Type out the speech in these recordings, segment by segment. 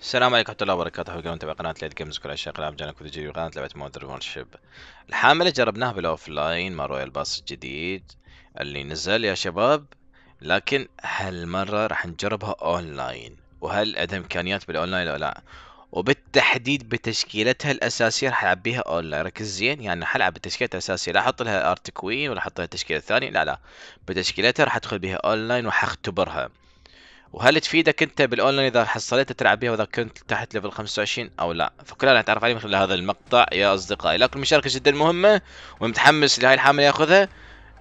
السلام عليكم ورحمة الله وبركاته. حلقة متابع قناة ليد جيمز. كل عشاق العاب جانا كل جديد وقناة لعبة Modern Ships الحاملة جربناها بال offline مع royal pass الجديد اللي نزل يا شباب. لكن هالمرة راح نجربها أونلاين. وهل عندها إمكانيات بالأونلاين ولا لا؟ وبالتحديد بتشكيلتها الأساسية راح العبيها أونلاين. ركز زين. يعني حلعب بتشكيلتها الأساسية. لا أحط لها ارت كوين ولا أحط لها التشكيلة الثانية. لا لا. بتشكيلتها راح أدخل بها أونلاين وحختبرها وهل تفيدك أنت بالأونلاين إذا حصلتها تلعب بها وإذا كنت تحت level 25 أو لا؟ فكلنا نتعرف عليه من خلال هذا المقطع يا أصدقائي. لكن المشاركة جدا مهمة ومتحمس لهاي الحامله ياخذها.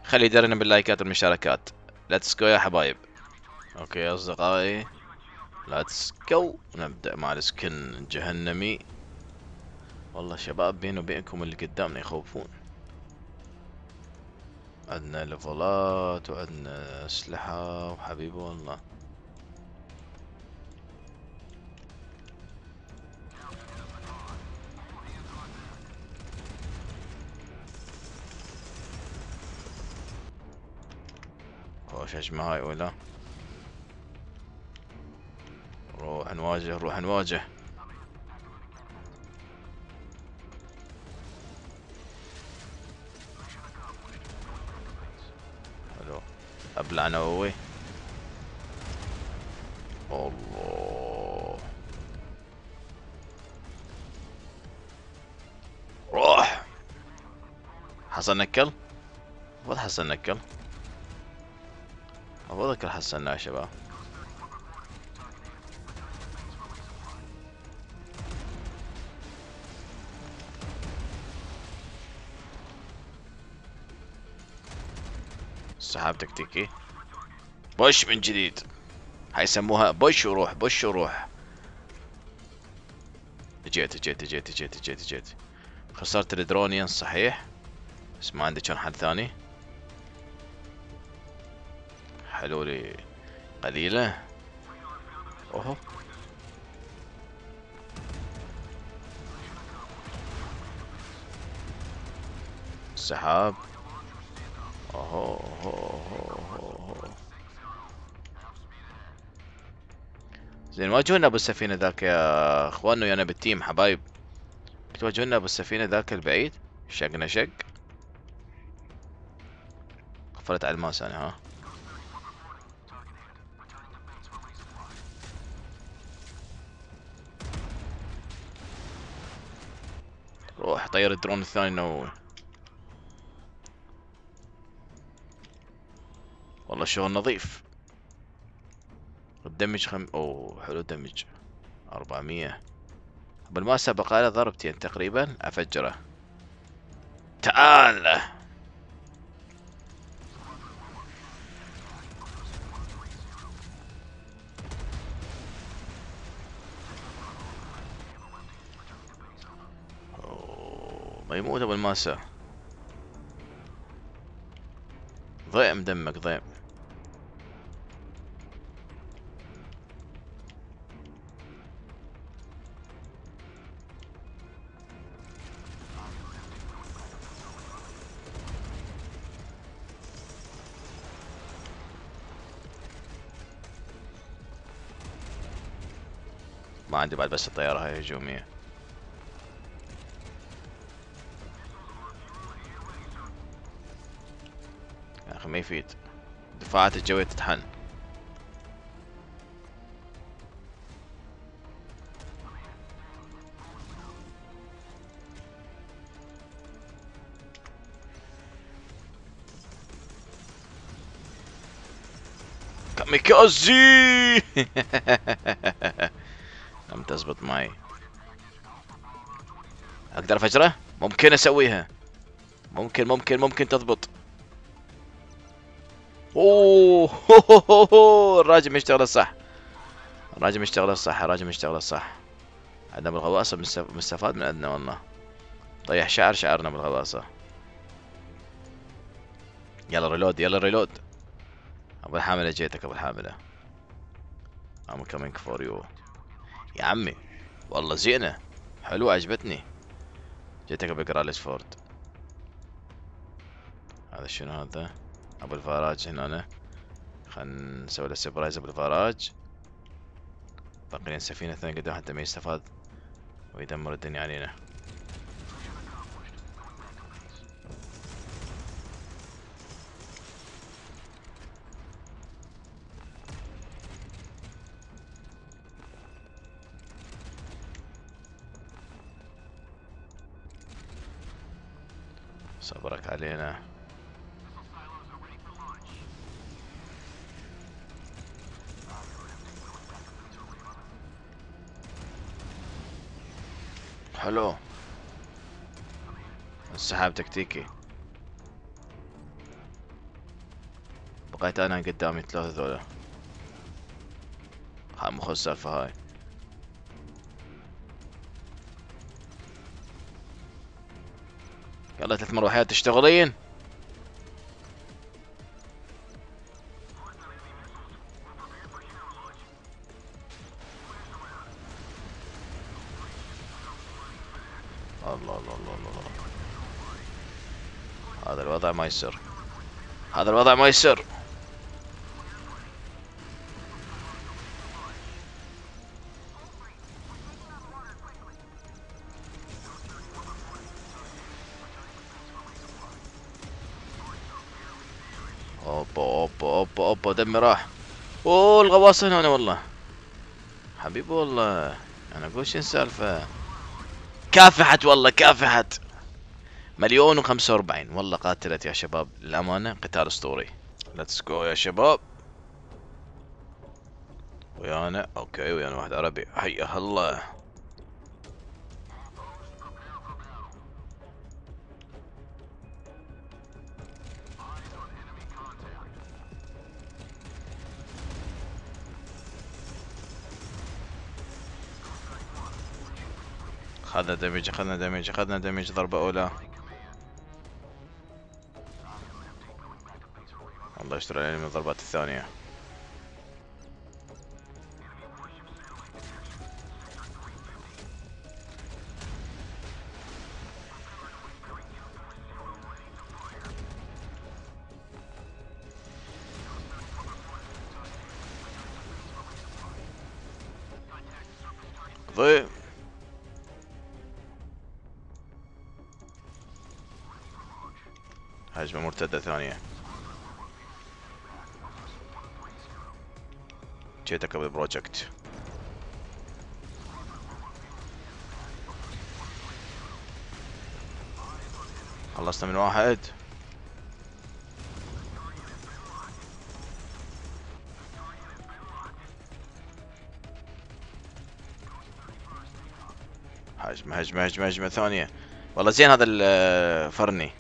خل يدعمنا بال like ات والمشاركات. let's go يا حبايب. okay يا أصدقائي. let's go نبدأ مع ال skin الجهنمي. والله شباب بيني وبينكم اللي قدامنا يخوفون. عندنا ليفلات وعندنا أسلحة وحبيبي والله. خوش هجمة هاي ولا روح نواجه روح نواجه. حلو ابلع نووي الله. روح. حصل نكل؟ المفروض حصل نكل. المفروض كل حصلناه يا شباب. سحاب تكتيكي. بوش من جديد. هاي يسموها بوش وروح بوش وروح. جيت جيت جيت جيت جيت جيت خسرت الدرونيان صحيح. بس ما عندي كان حد ثاني. حلولي قليلة. أوهو. السحاب أوهو أوهو أوهو أوهو. زين واجهونا ابو السفينة ذاك يا أخواننا ويانا بالتيم حبايب. تواجهونا ابو السفينة ذاك البعيد. شقنا شق. قفلت على الماس أنا ها. روح طير الدرون الثاني نووي والله شغل نظيف. الدمج خم أوه حلو الدمج. أربعمية. قبل ما سبق على ضربتين تقريبا أفجره. تعال! ما يموت ابو الماسة ضيم دمك ضيم ما عندي بعد بس الطيارة هاي هجومية. يفيد. دفاعات الجوية تتحن. كاميكازي! لم تزبط معي. أقدر أفجره؟ ممكن أسويها. ممكن ممكن ممكن تضبط. أوه الراجل مشتغل صح الراجل مشتغل صح الراجل مشتغل صح عندنا بالغواصة مستفاد من عندنا والله. طيح شعر شعرنا بالغواصة. يلا reload يلا reload. أبو الحاملة جيتك أبو الحاملة. I'm coming for you. يا عمي والله زينة. حلوة عجبتني. جيتك بجيرالد فورد. هذا شنو هذا؟ أبو الفراج هنا خلنا نسوي له surprise أبو الفراج. باقي سفينة اثنين قدام حتى ما يستفاد. ويدمر الدنيا علينا. صبرك علينا. حلو. السحاب تكتيكي. بقيت أنا قدامي ثلاثة ذولا. ها مخ السالفة هاي. يلا ثلاث مروحيات تشتغلين؟ هذا الوضع ما يصير هذا الوضع ما يصير أوبا أوبا أوبا أوبا دمي راح. أوه الغواص هنا والله. حبيبي والله أنا أقول شو السالفة؟ كافحت والله كافحت. مليون و45 والله قاتلت يا شباب للأمانة. قتال أسطوري. let's go يا شباب. ويانا؟ okay ويانا واحد عربي. حيا الله. خذنا دمج خذنا دمج خذنا دمج. ضربة أولى. اشتري الانمي من الضربات الثانية. ضيع هجمة مرتدة ثانية. جيتك بالبروجكت. خلصنا من واحد. هجمة هجمة هجمة هجمة ثانية. والله زين هذا الفرني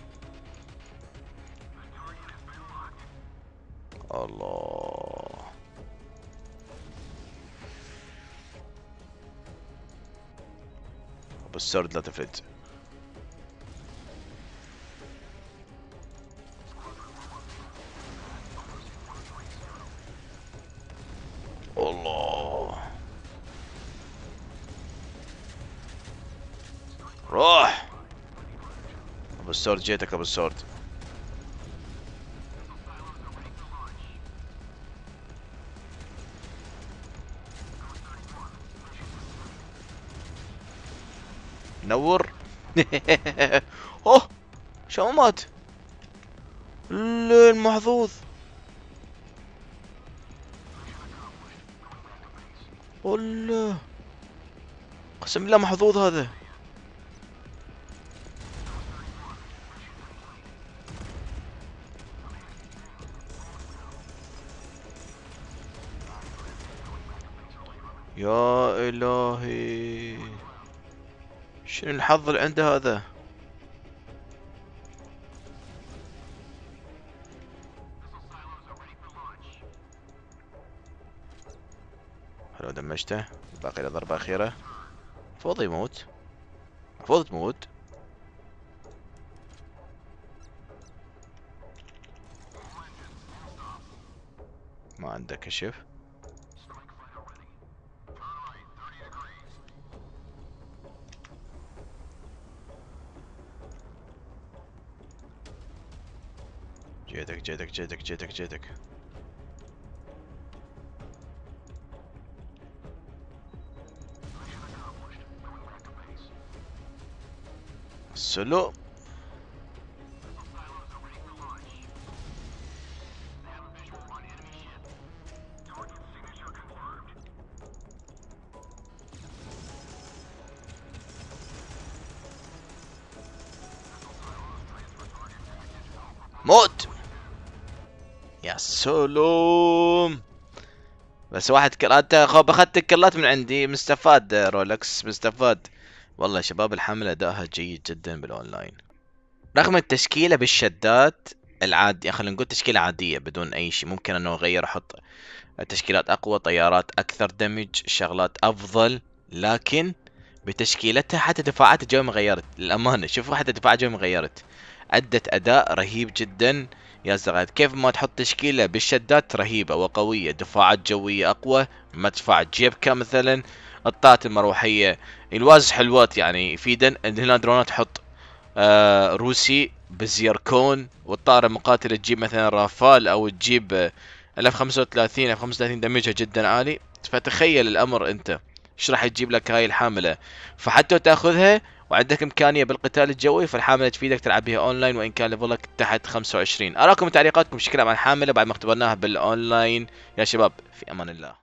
السرد لا تفلت. الله. روح. أبو السورد جيتك أبو السورد نور. أوه شو مات المحظوظ والله قسم بالله محظوظ هذا. يا إلهي. شنو الحظ اللي عنده هذا؟ حلو دمجته. باقي له ضربة أخيرة. المفروض يموت. المفروض تموت. ما عنده كشف. Cedek cedek cedek cedek cedek. Solo يا سلوم. بس واحد كل أنت خب اخذت الكلات من عندي. مستفاد رولكس. مستفاد والله شباب الحملة أدائها جيد جدا بالأونلاين. رغم التشكيلة بالشدات العادية خلينا نقول تشكيلة عادية بدون أي شيء ممكن أنه أغير أحط تشكيلات أقوى طيارات أكثر دمج شغلات أفضل لكن بتشكيلتها حتى دفاعات الجو ما غيرت للأمانة شوفوا حتى دفاعات الجو ما غيرت أدت أداء رهيب جدا. يا زغاد كيف ما تحط تشكيلة بالشدات رهيبة وقوية دفاعات جوية أقوى مدفع جيبكا مثلا الطاقات المروحية الواز حلوات يعني يفيدن. هنا درونات تحط آه روسي بزيركون والطائرة المقاتلة تجيب مثلا رافال أو تجيب الاف 35 اف 35 دمجها جدا عالي. فتخيل الأمر أنت إيش راح تجيب لك هاي الحاملة؟ فحتى تأخذها وعندك إمكانية بالقتال الجوي فالحاملة تفيدك تلعب بها أونلاين وإن كان ليفلك تحت 25 أراكم تعليقاتكم بشكل عن الحاملة بعد ما اختبرناها بالأونلاين. يا شباب في أمان الله.